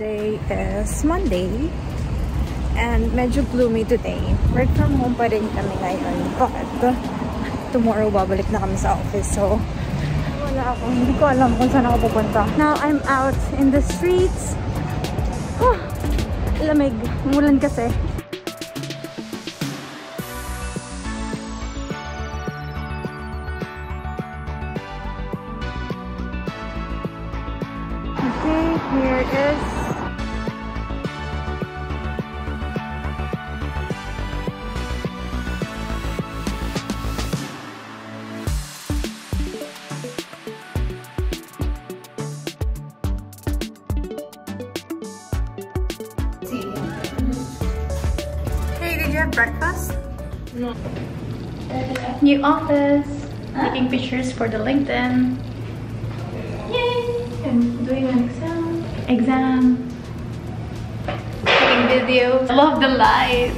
Today is Monday. And medyo gloomy today. Work from home pa rin kami ngayon. But tomorrow babalik na kami sa office. So, wala ako. Hindi ko alam kung saan ako pupunta. Now, I'm out in the streets. Oh, lamig. Mulan kasi. Okay, here is have breakfast? No. New office. Taking pictures for the LinkedIn. Yay! I'm doing an exam. Exam. Taking videos. I love the light.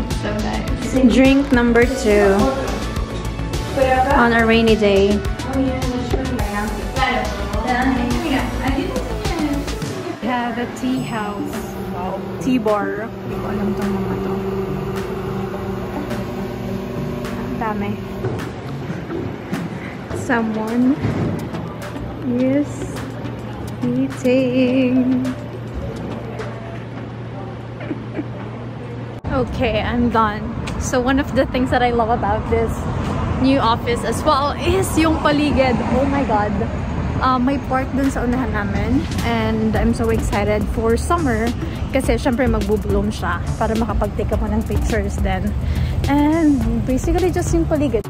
It's so nice. Drink number two on a rainy day. Yeah, the tea house. Wow. Tea bar. Hindi ko alam tong mga to. Dami. Someone is eating. okay, I'm done. So one of the things that I love about this new office as well is yung paligid. Oh my god. Uh, may park dun sa unahan namin and I'm so excited for summer kasi syempre magbubloom siya para makapag-take ako ng pictures then and basically just yung paligid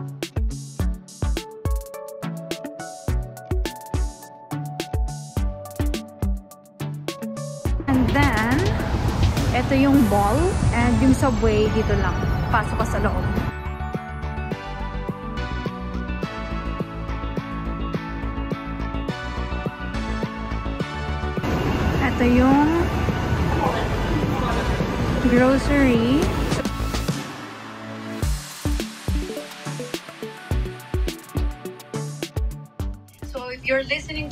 and then ito yung mall and yung subway dito lang pasok ka sa loob Ito yung grocery.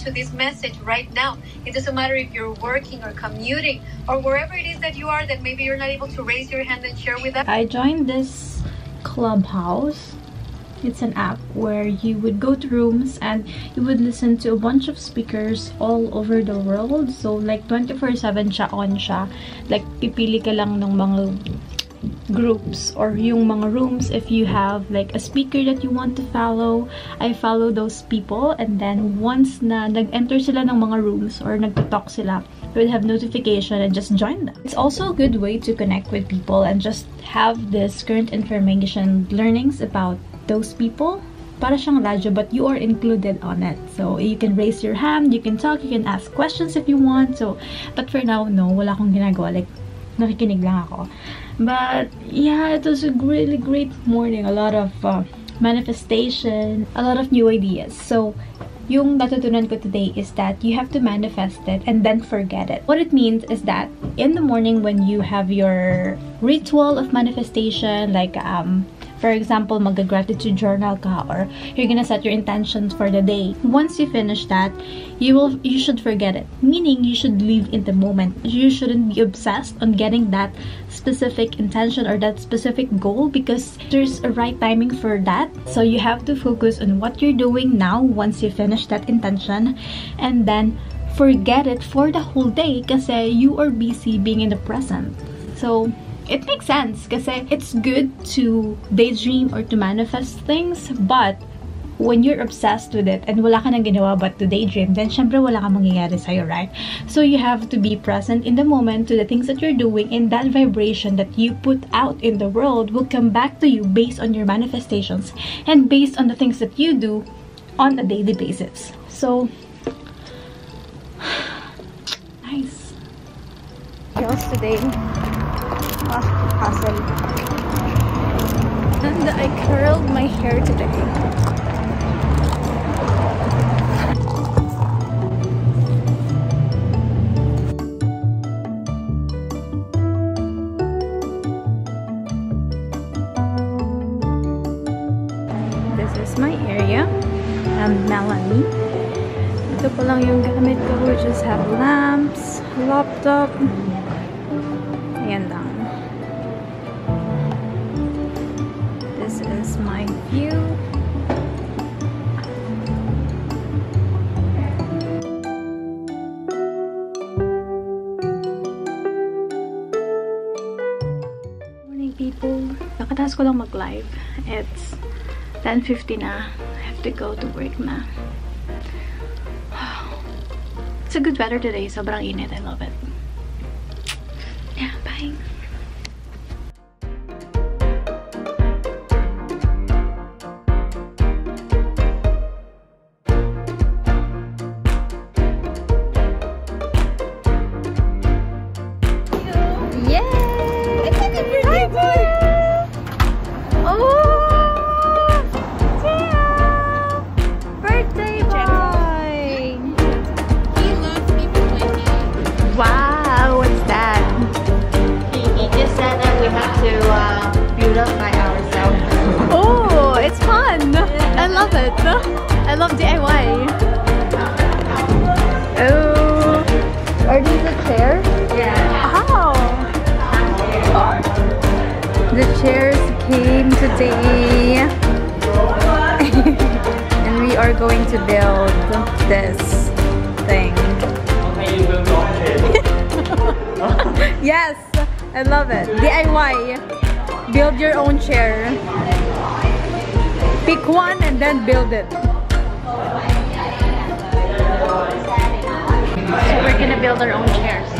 To this message right now, it doesn't matter if you're working or commuting or wherever it is that you are that maybe you're not able to raise your hand and share with us. I joined this clubhouse. It's an app where you would go to rooms and you would listen to a bunch of speakers all over the world. So like 24/7 siya on siya. Like pipili ka lang ng mga groups or yung mga rooms if you have like a speaker that you want to follow. I follow those people and then once na nag-enter sila ng mga rooms or nagto-talk sila, you will have notification and just join them. It's also a good way to connect with people and just have this current information learnings about those people para siyang radyo but you are included on it. So, you can raise your hand, you can talk, you can ask questions if you want. So, but for now, no, wala akong ginagawa. Like, nakikinig lang ako. But, yeah, it was a really great morning. A lot of uh, manifestation, a lot of new ideas. So, yung natutunan ko today is that you have to manifest it and then forget it. What it means is that in the morning when you have your ritual of manifestation, like um, for example, mag-gratitude journal ka or you're gonna set your intentions for the day. Once you finish that, you will you should forget it. Meaning you should live in the moment. You shouldn't be obsessed on getting that specific intention or that specific goal because there's a right timing for that. So you have to focus on what you're doing now once you finish that intention and then forget it for the whole day kasi you are busy being in the present. So it makes sense kasi it's good to daydream or to manifest things but when you're obsessed with it and wala ka nang ginawa but to daydream, then syempre wala ka mangyayari sa'yo, right? So you have to be present in the moment to the things that you're doing and that vibration that you put out in the world will come back to you based on your manifestations and based on the things that you do on a daily basis. So, nice. Girls today. Ah. And I curled my hair today. This is my area. I'm Melanie. Ito po lang yung gamit ko. We just have lamps, laptop. Ko lang mag-live. It's 10.50 na. I have to go to work na. It's a good weather today. Sobrang init. I love it. Yeah, bye. and we are going to build this thing. yes, I love it. DIY. Build your own chair. Pick one and then build it. So we're gonna build our own chairs.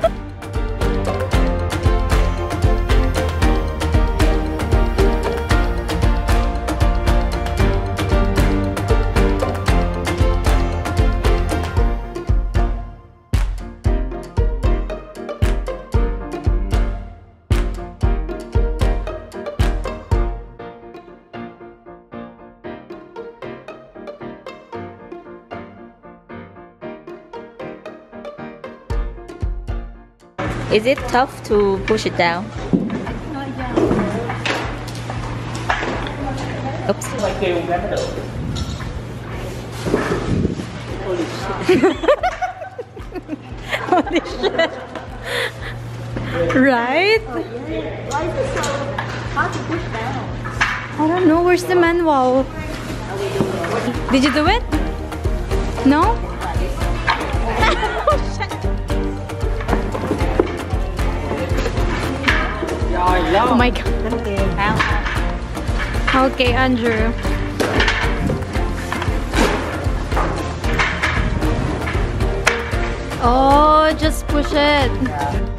Is it tough to push it down? Oops. Right? I don't know. Where's the manual? Did you do it? No? My god. Okay, Andrew. Oh, just push it.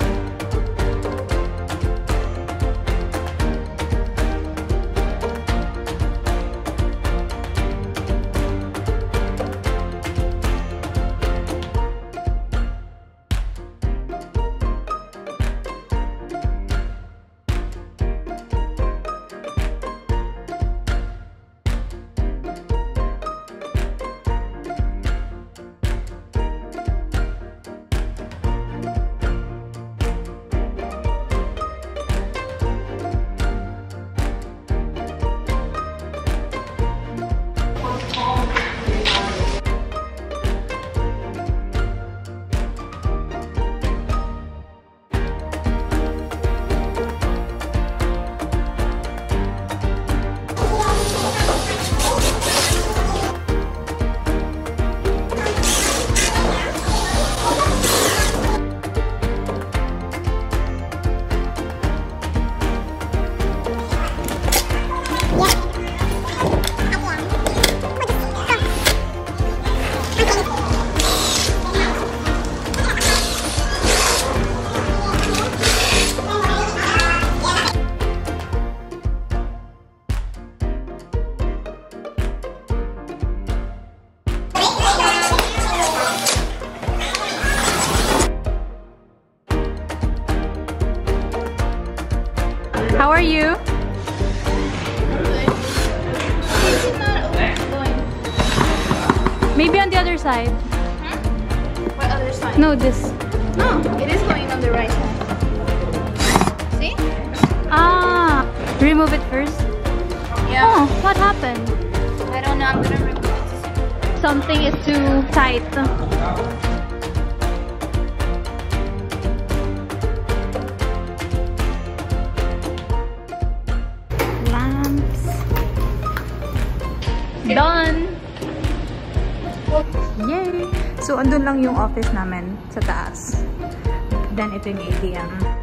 How are you? It's not going. Maybe on the other side. What other side? No, this. No, it is going on the right side. See? Ah, remove it first. Yeah. Oh, what happened? I don't know. I'm gonna remove it. Something is too tight. Done! Yay! So, andun lang yung office namin sa taas. Then, ito yung ATM.